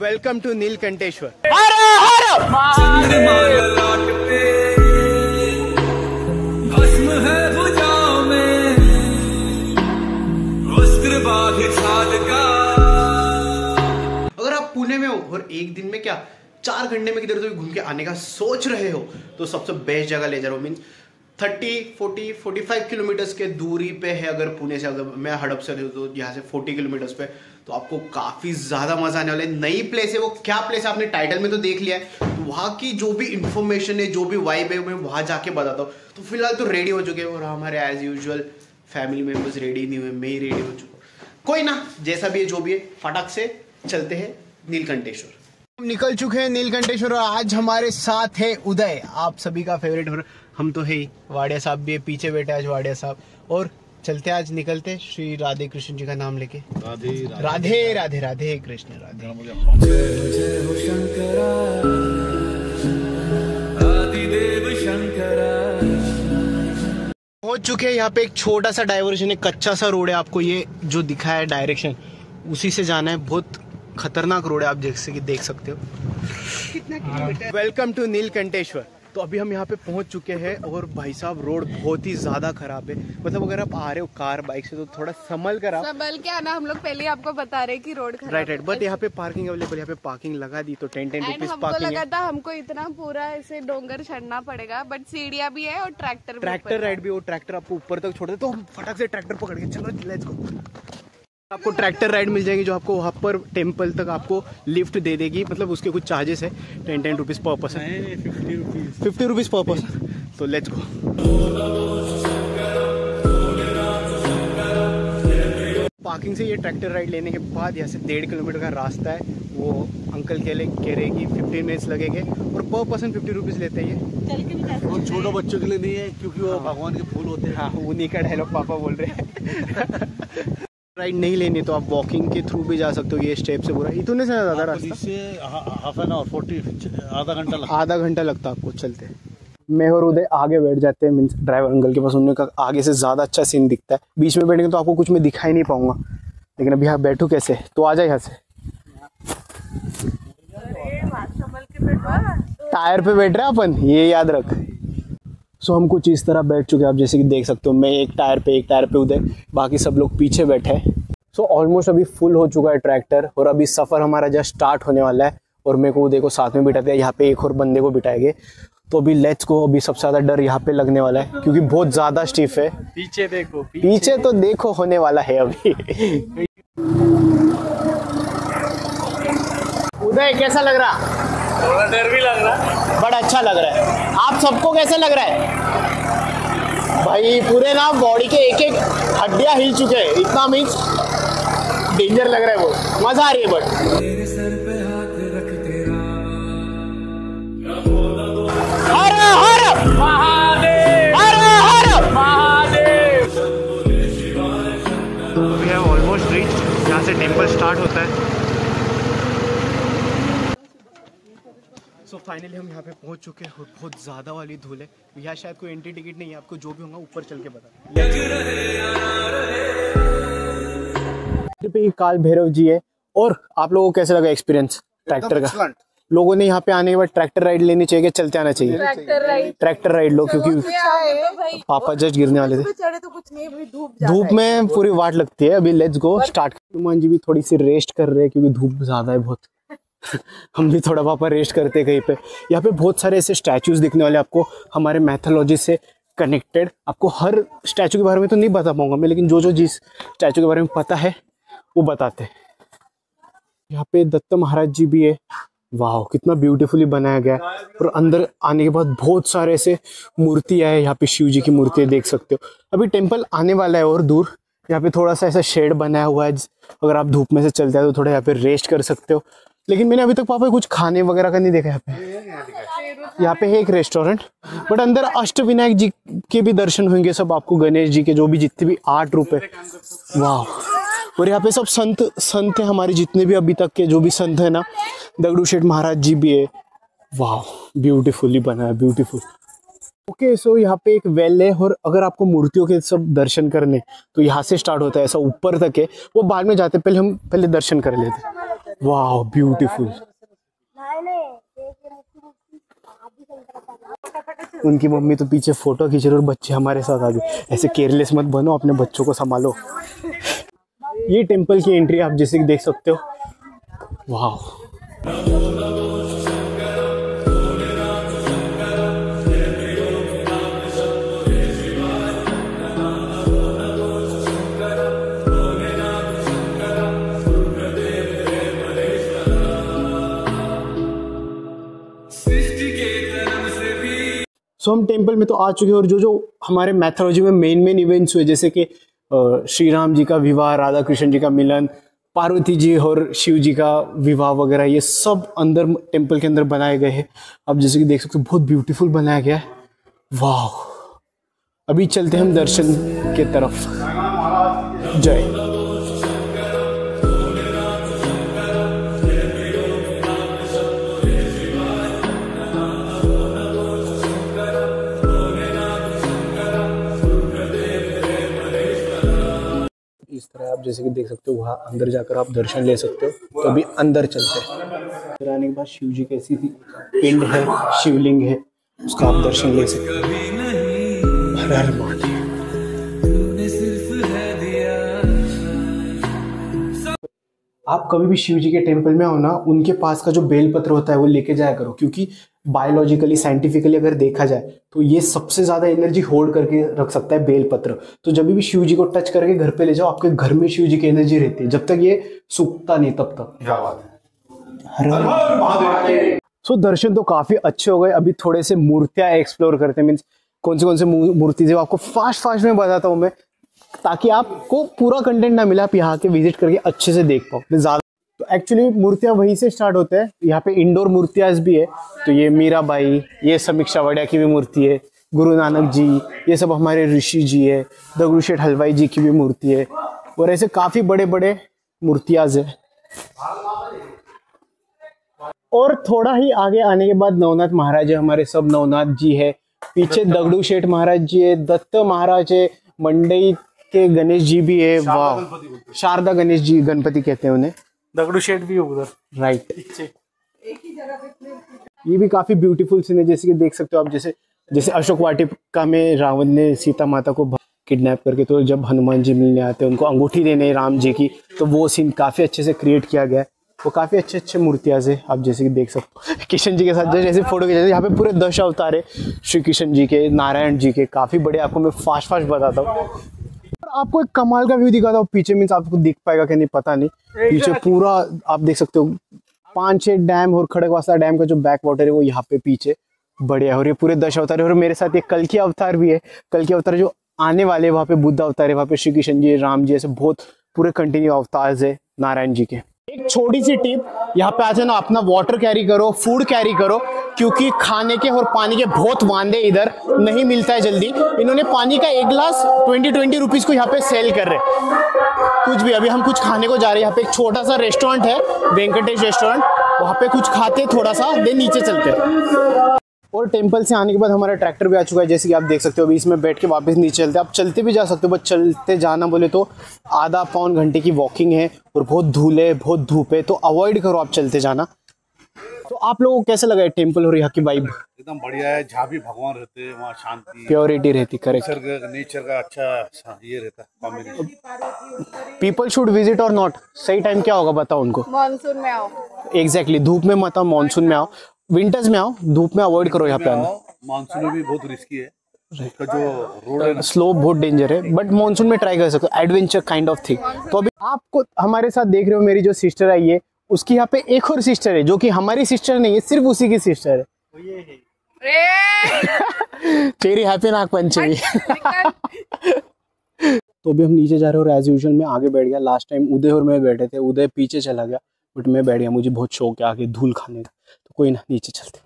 Welcome to Neelkantheshwar है अगर आप पुणे में हो और एक दिन में क्या चार घंटे में किधर तो घूम के आने का सोच रहे हो तो सबसे बेस्ट जगह ले जा रहा हूँ। Means thirty, forty forty five kilometres के दूरी पे है अगर पुणे से, अगर मैं हड़प से तो यहाँ से फोर्टी किलोमीटर्स पे तो आपको काफ़ी ज़्यादा मज़ा आने वाला है। नई प्लेस है वो, क्या प्लेस है? आपने टाइटल में तो देख लिया है। तो वहाँ की जो भी इंफॉर्मेशन है, जो भी वाइब है, मैं वहाँ जाके बताता हूँ। तो फ़िलहाल तो रेडी हो चुके हैं और हमारे as usual family members ready नहीं हुए, मैं ही रेडी हो चुका कोई ना, जैसा भी है, जो भी है, फटाक से चलते हैं नीलकंठेश्वर। हम निकल चुके हैं नीलकंठेश्वर और आज हमारे साथ है उदय, आप सभी का फेवरेट हम तो है ही। वाडिया साहब भी है पीछे बैठे आज वाडिया साहब। और चलते आज निकलते श्री राधे कृष्ण जी का नाम लेके। राधे राधे। राधे राधे कृष्ण राधे। हो आदिदेव शंकरा पहुँच चुके हैं यहाँ पे एक छोटा सा डाइवर्जन है कच्चा सा रोड है आपको ये जो दिखा है डायरेक्शन उसी से जाना है बहुत खतरनाक रोड है आप जैसे कि देख सकते हो। वेलकम टू नीलकंठेश्वर तो अभी हम यहाँ पे पहुँच चुके हैं और भाई साहब रोड बहुत ही ज़्यादा खराब है। मतलब अगर आप आ रहे हो कार बाइक से तो थोड़ा संभल कर आप। सबल क्या ना हम लोग पहले आपको बता रहे कि रोड खराब राइट राइट बट यहाँ पे पार्किंग अवेलेबल यहाँ पे पार्किंग लगा दी तो टेन टेन रुपीज़ पार्किंग लगा था हमको इतना पूरा ऐसे डोंगर चढ़ना पड़ेगा बट सीढ़िया भी है और ट्रैक्टर ट्रैक्टर राइड भी वो ट्रैक्टर आपको ऊपर तक छोड़ दे तो हम फटाक से ट्रैक्टर पकड़ के चलो लेट्स गो आपको ट्रैक्टर राइड मिल जाएगी जो आपको वहाँ पर टेंपल तक आपको लिफ्ट दे देगी। मतलब उसके कुछ चार्जेस है। Ten ten rupees per person fifty rupees fifty rupees per person तो लेट्स गो पार्किंग से ये ट्रैक्टर राइड लेने के बाद यहाँ से डेढ़ किलोमीटर का रास्ता है। वो अंकल कह ले कह रहे कि फिफ्टीन मिनट्स लगेंगे। और पर पर्सन फिफ्टी रुपीज़ लेते हैं ये। और छोटे बच्चों के लिए नहीं है क्योंकि वो भगवान के फूल होते हैं। हाँ उन्हीं का डायलॉग पापा बोल रहे हैं। राइड नहीं लेनी तो आप वॉकिंग के थ्रू भी जा सकते हो ये स्टेप से पूरा। इतने से ज़्यादा रास्ता? इससे हाफ़ एन आवर फोर्टी आधा घंटा लगता आधा घंटा लगता है आपको चलते। मैं और उदय आगे बैठ जाते हैं मीन्स ड्राइवर अंकल के पास उन्होंने कहा आगे से ज़्यादा अच्छा सीन दिखता है। बीच में बैठेंगे तो आपको कुछ मैं दिखाई नहीं पाऊँगा। लेकिन अभी यहाँ बैठू कैसे? तो आ जाए यहाँ से। टायर पे बैठ रहे अपन? ये याद रख। सो हम कुछ इस तरह बैठ चुके हैं। आप जैसे कि देख सकते हो मैं एक टायर पे एक टायर पे उधर बाकी सब लोग पीछे बैठे हैं। सो ऑलमोस्ट अभी फुल हो चुका है ट्रैक्टर और अभी सफ़र हमारा जस्ट स्टार्ट होने वाला है। और मेरे को देखो साथ में बिठाते हैं यहाँ पे एक और बंदे को बिठाएँगे। तो अभी लेट्स को अभी सबसे ज़्यादा डर यहाँ पे लगने वाला है क्योंकि बहुत ज़्यादा स्टीफ है। पीछे देखो पीछे तो देखो होने वाला है अभी। उदय कैसा लग रहा? थोड़ा डर भी लग रहा है। बड़ा अच्छा लग रहा है। आप सबको कैसे लग रहा है? भाई पूरे ना बॉडी के एक एक हड्डियाँ हिल चुके हैं। इतना मीन्स डेंजर लग रहा है वो। मज़ा आ रही है बट तेरे सर पे हाथ रख तेरा हर हर महादेव। हर हर Mahadev. We have almost reach यहाँ से टेंपल स्टार्ट होता है सो फाइनली हम यहाँ पे पहुँच चुके हैं और बहुत ज़्यादा वाली धूल है। यहाँ शायद कोई एंट्री टिकट नहीं है आपको जो भी होगा ऊपर चल के बता पे काल भैरव जी है और आप लोगों को कैसे लगा एक्सपीरियंस ट्रैक्टर का? लोगों ने यहाँ पे आने के बाद ट्रैक्टर राइड लेनी चाहिए चलते आना चाहिए? ट्रैक्टर राइड लो क्योंकि भाई। पापा जस्ट गिरने वाले थे। चढ़े तो कुछ नहीं अभी धूप धूप में पूरी वाट लगती है अभी let's go start Hanuman ji भी थोड़ी सी रेस्ट कर रहे हैं क्योंकि धूप ज़्यादा है बहुत। हम भी थोड़ा वहाँ पर रेस्ट करते कहीं पे। यहाँ पे बहुत सारे ऐसे स्टैचूज दिखने वाले आपको, हमारे मैथोलॉजी से कनेक्टेड आपको हर स्टैचू के बारे में तो नहीं बता पाऊँगा मैं, लेकिन जो जो जिस स्टैचू के बारे में पता है, वो बताते हैं। यहाँ पे दत्त महाराज जी भी है। वाह कितना ब्यूटीफुली बनाया गया है। और अंदर आने के बाद बहुत सारे ऐसे मूर्तियाँ है। यहाँ पे शिव जी की मूर्तियाँ देख सकते हो। अभी टेंपल आने वाला है और दूर। यहाँ पे थोड़ा सा ऐसा शेड बनाया हुआ है। अगर आप धूप में से चलते हैं तो थोड़ा यहाँ पे रेस्ट कर सकते हो। लेकिन मैंने अभी तक पापा कुछ खाने वगैरह का नहीं देखा यहाँ पे। यहाँ पे है एक रेस्टोरेंट बट अंदर अष्ट विनायक जी के भी दर्शन होंगे सब आपको, गणेश जी के जो भी जितने भी आठ रूप है। वाह। और यहाँ पे सब संत संत हैं हमारे, जितने भी अभी तक के जो भी संत है ना, दगड़ू शेठ महाराज जी भी है। वाह ब्यूटीफुली बना है ब्यूटीफुल ओके सो यहाँ पे एक वेल है, और अगर आपको मूर्तियों के सब दर्शन करने तो यहाँ से स्टार्ट होता है, ऐसा ऊपर तक है। वो बाद में जाते पहले हम, पहले दर्शन कर लेते हैं। वाह ब्यूटीफुल उनकी मम्मी तो पीछे फ़ोटो खींच रही और बच्चे हमारे साथ आ गए। ऐसे केयरलेस मत बनो, अपने बच्चों को संभालो। ये टेंपल की एंट्री आप जैसे देख सकते हो। वाह सो हम टेंपल में तो आ चुके हैं और जो जो हमारे मैथोलॉजी में मेन मेन इवेंट्स हुए, जैसे कि श्री राम जी का विवाह, राधा कृष्ण जी का मिलन, पार्वती जी और शिव जी का विवाह वगैरह, ये सब अंदर टेंपल के अंदर बनाए गए हैं। अब जैसे कि देख सकते हो, बहुत ब्यूटीफुल बनाया गया है। वाह अभी चलते हैं हम दर्शन के तरफ़। जय। जैसे कि देख सकते हो, वहाँ अंदर जाकर आप दर्शन ले सकते हो तो अभी अंदर चलते हैं। आने के बाद शिव जी कैसी थी? पिंड है, शिवलिंग है, उसका आप दर्शन ले सकते हो। हर हर आप कभी भी शिव जी के टेंपल में हो ना उनके पास का जो बेलपत्र होता है वो लेके जाया करो क्योंकि बायोलॉजिकली साइंटिफिकली अगर देखा जाए तो ये सबसे ज़्यादा एनर्जी होल्ड करके रख सकता है बेलपत्र। तो जब भी शिव जी को टच करके घर पे ले जाओ आपके घर में शिव जी की एनर्जी रहती है जब तक ये सूखता नहीं तब तक। सो दर्शन तो काफ़ी अच्छे हो गए अभी थोड़े से मूर्तियाँ एक्सप्लोर करते हैं मीन्स कौन से कौन से मूर्ति जो आपको फास्ट फास्ट में बताता हूँ मैं। ताकि आपको पूरा कंटेंट ना मिला, आप यहाँ के विज़िट करके अच्छे से देख पाओ। ज़्यादा तो एक्चुअली मूर्तियाँ वहीं से स्टार्ट होते हैं। यहाँ पे इंडोर मूर्तियाँ भी है। तो ये मीराबाई ये समीक्षा वड़िया की भी मूर्ति है, गुरु नानक जी, ये सब हमारे ऋषि जी है, दगड़ू शेठ हलवाई जी की भी मूर्ति है। और ऐसे काफ़ी बड़े बड़े मूर्तियाज है। और थोड़ा ही आगे आने के बाद नवनाथ महाराज है, हमारे सब नवनाथ जी है। पीछे दगड़ू शेठ महाराज जी है, दत्त महाराज है, मंडई के गणेश जी भी है वाह। शारदा गणेश जी गणपति कहते हैं उन्हें। दगड़ू शेठ भी है उधर। राइट ये भी काफ़ी ब्यूटीफुल सीन है जैसे कि देख सकते हो आप जैसे जैसे अशोक वाटिका में रावण ने सीता माता को किडनैप करके तो जब हनुमान जी मिलने आते हैं उनको अंगूठी देने राम जी की तो वो सीन काफ़ी अच्छे से क्रिएट किया गया है। वो काफ़ी अच्छे अच्छे मूर्तियाँ से आप जैसे कि देख सकते हो। किशन जी के साथ जैसे फ़ोटो खींचे यहाँ पे पूरे दश अवतार है श्री किशन जी के नारायण जी के काफ़ी बड़े आपको मैं फास्ट फास्ट बताता हूँ। आपको एक कमाल का व्यू दिखा था पीछे मीन आपको दिख पाएगा कि नहीं पता नहीं। पीछे पूरा आप देख सकते हो पाँच छह डैम और खड़कवासा डैम का जो बैक वाटर है वो यहाँ पे पीछे बढ़िया है। और ये पूरे दश अवतार है। और मेरे साथ ये कल की अवतार भी है। कल के अवतार जो आने वाले वहाँ पे बुद्ध अवतार है वहाँ पे श्री कृष्ण जी राम जी ऐसे बहुत पूरे कंटिन्यू अवतार है नारायण जी के। एक छोटी सी टिप, यहाँ पे आ जाना अपना वाटर कैरी करो फ़ूड कैरी करो, क्योंकि खाने के और पानी के बहुत वादे इधर नहीं मिलता है जल्दी। इन्होंने पानी का एक गिलास ट्वेंटी ट्वेंटी रुपीज़ को यहाँ पे सेल कर रहे हैं। कुछ भी, अभी हम कुछ खाने को जा रहे हैं। यहाँ पे एक छोटा सा रेस्टोरेंट है, वेंकटेश रेस्टोरेंट वहाँ पे कुछ खाते थोड़ा सा देन नीचे चलते हैं। और टेंपल से आने के बाद हमारा ट्रैक्टर भी आ चुका है जैसे कि आप देख सकते हो अभी इसमें बैठ के वापस नीचे चलते। आप चलते भी जा सकते हो बस चलते जाना बोले तो आधा पौन घंटे की वॉकिंग है और बहुत धूल है बहुत धूप है तो अवॉइड करो आप चलते जाना। तो आप लोगों को कैसे लगा टेंपल और यहाँ की वाइब एकदम बढ़िया है जहाँ भी भगवान रहते हैं वहाँ शांति प्योरिटी रहती करेक्ट नेचर नेचर का अच्छा ये रहता है पीपल शुड विज़िट और नॉट सही टाइम क्या होगा बताओ उनको। मानसून में आओ। एग्जैक्टली exactly, धूप में मत आओ मानसून में आओ। विंटर्स में आओ धूप में अवॉइड करो यहाँ पे आना। मानसून में भी बहुत रिस्की है। उसका जो रोड है ना। स्लो बहुत डेंजर है बट मानसून में ट्राई कर सकते हो एडवेंचर काइंड ऑफ़ थिंग तो अभी आपको हमारे साथ देख रहे हो मेरी जो सिस्टर आई है उसकी यहाँ पे एक और सिस्टर है जो कि हमारी सिस्टर नहीं है सिर्फ़ उसी की सिस्टर है। रे चेरी हैप्पी नाग पंचमी तो अभी हम नीचे जा रहे हो और एज यूजल मैं आगे बैठ गया। लास्ट टाइम उदय और मैं बैठे थे उदय पीछे चला गया बट मैं बैठ गया मुझे बहुत शौक है आगे धूल खाने का। कोई ना, नीचे चलते।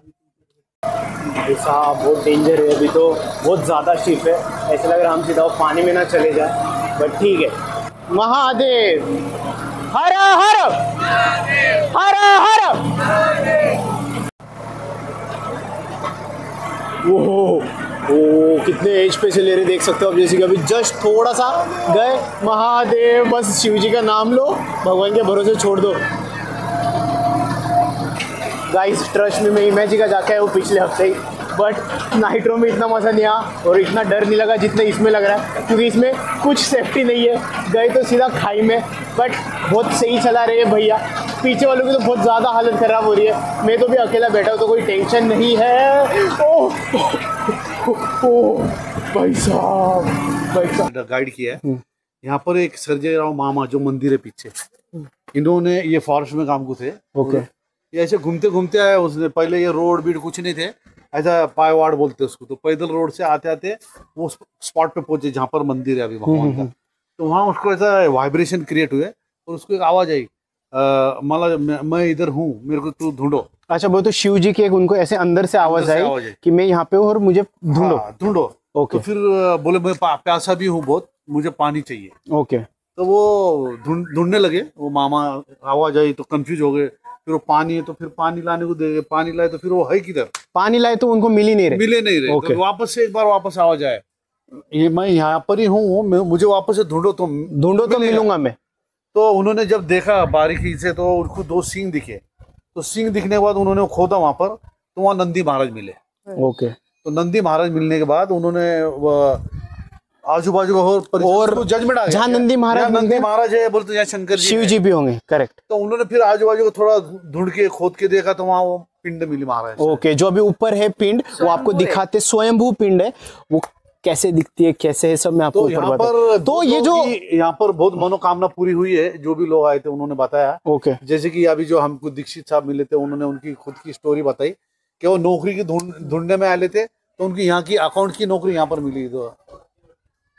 भाई साहब बहुत डेंजर है, अभी तो बहुत ज़्यादा शिप है। ऐसा लग रहा हम सीधा पानी में ना चले जाए बट ठीक है। महादेव! हर हर! हर हर! ओहो! ओ, कितने एज पे से ले रहे, देख सकते हो आप जैसे कि अभी जस्ट थोड़ा सा गए। महादेव, बस शिव जी का नाम लो। भगवान के भरोसे छोड़ दो। गाइस ट्रस्ट में मैं इमेजी का जाके आया वो पिछले हफ़्ते ही। बट नाइट्रो में इतना मज़ा नहीं आया और इतना डर नहीं लगा जितना इसमें लग रहा है क्योंकि इसमें कुछ सेफ्टी नहीं है। गए तो सीधा खाई में बट बहुत सही चला रहे हैं भैया। पीछे वालों की तो बहुत ज़्यादा हालत ख़राब हो रही है। मैं तो भी अकेला बैठा हूँ तो कोई टेंशन नहीं है। ओह भाई साहब भाई साहब। गाइड किया है। यहाँ पर एक सर्जय राव मामा जो मंदिर है पीछे। इन्होंने ये फॉरेस्ट में काम को थे। ओके ये ऐसे घूमते घूमते आए उसने पहले ये रोड बीड कुछ नहीं थे ऐसा पायवाड़ बोलते उसको तो पैदल रोड से आते आते वो स्पॉट पे पहुँचे जहाँ पर मंदिर है अभी भगवान का। तो वहाँ उसको ऐसा वाइब्रेशन क्रिएट हुए और उसको एक आवाज़ आई मला मैं- इधर हूँ मेरे को तू ढूंढो। अच्छा वो तो शिव जी की एक उनको ऐसे अंदर से आवाज़ आई। कि मैं यहाँ पे हूँ और मुझे ढूंढो हाँ, ढूंढो। ओके। तो फिर बोले मैं प्यासा भी हूँ बहुत मुझे पानी चाहिए। ओके। तो वो ढूँढने लगे वो मामा आवाज़ आई तो कंफ्यूज हो गए। फिर वो पानी है तो फिर पानी लाने को दे पानी लाए तो फिर वो है किधर? पानी लाए तो उनको मिल ही नहीं रहे। मिले नहीं रहे ओके। तो वापस से एक बार वापस आवाज़ आए ये मैं यहाँ पर ही हूँ मुझे वापस से ढूंढो तो ढूंढो तो मिलेगा। मिलूँगा मैं। तो उन्होंने जब देखा बारीकी से तो उनको दो सिंह दिखे। तो सिंह दिखने के बाद उन्होंने खोदा वहाँ पर तो वहाँ नंदी महाराज मिले। ओके तो नंदी महाराज मिलने के बाद उन्होंने आजू बाजू का और और जजमेंट आ जहाँ नंदी महाराज नंदी महाराज है बोलते यहाँ शंकर जी शिव जी भी होंगे करेक्ट तो उन्होंने फिर आजू बाजू को थोड़ा ढूंढ के खोद के देखा तो वहाँ वो पिंड मिली महाराज ओके जो अभी ऊपर है पिंड वो आपको दिखाते स्वयंभू पिंड है वो कैसे दिखती है कैसे है सब मैं आपको तो यहाँ पर तो ये जो यहाँ पर बहुत मनोकामना पूरी हुई है जो भी लोग आए थे उन्होंने बताया। ओके। जैसे कि अभी जो हमको दीक्षित साहब मिले थे उन्होंने उनकी खुद की स्टोरी बताई कि वो नौकरी की ढूँढने में आए थे तो उनकी यहाँ की अकाउंट की नौकरी यहाँ पर मिली तो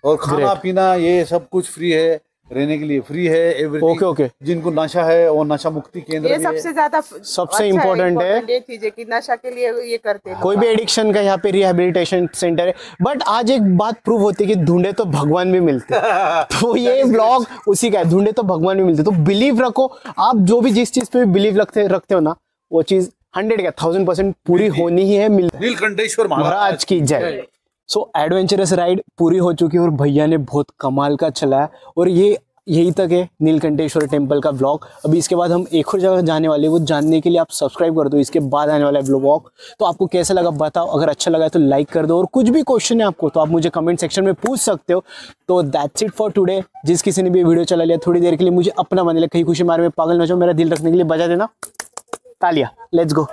और खाना पीना ये सब कुछ फ्री है रहने के लिए फ्री है एवरीथिंग ओके ओके जिनको नशा है वो नशा मुक्ति केंद्र ये सबसे ज़्यादा सबसे important है। ये चीज़ है कि नशा के लिए ये करते हैं। कोई भी एडिक्शन का यहाँ पे रिहेबिलिटेशन सेंटर है। बट आज एक बात प्रूव होती है कि ढूंढे तो भगवान भी मिलते हैं। तो ये ब्लॉग उसी का है ढूंढे तो भगवान भी मिलते तो बिलीव रखो आप जो भी जिस चीज़ पे बिलीव रखते रखते हो ना वो चीज़ हंड्रेड का थाउज़ेंड परसेंट पूरी होनी ही है मिलती है नीलकंठेश्वर महाराज की जय। सो एडवेंचरस राइड पूरी हो चुकी है और भैया ने बहुत कमाल का चलाया। और ये, यही तक है नीलकंठेश्वर टेंपल का ब्लॉग अभी इसके बाद हम एक और जगह जाने वाले हैं, वो जानने के लिए आप सब्सक्राइब कर दो, इसके बाद आने वाला है ब्लॉग तो आपको कैसा लगा बताओ, अगर अच्छा लगा तो लाइक कर दो और कुछ भी क्वेश्चन है आपको तो आप मुझे कमेंट सेक्शन में पूछ सकते हो। तो दैट्स इट फॉर टुडे जिस किसी ने भी वीडियो चला लिया, थोड़ी देर के लिए मुझे अपना बने लगा, कहीं खुशी मारे में पागल न जाओ, मेरा दिल रखने के लिए बजा देना। तालिया लेट्स गो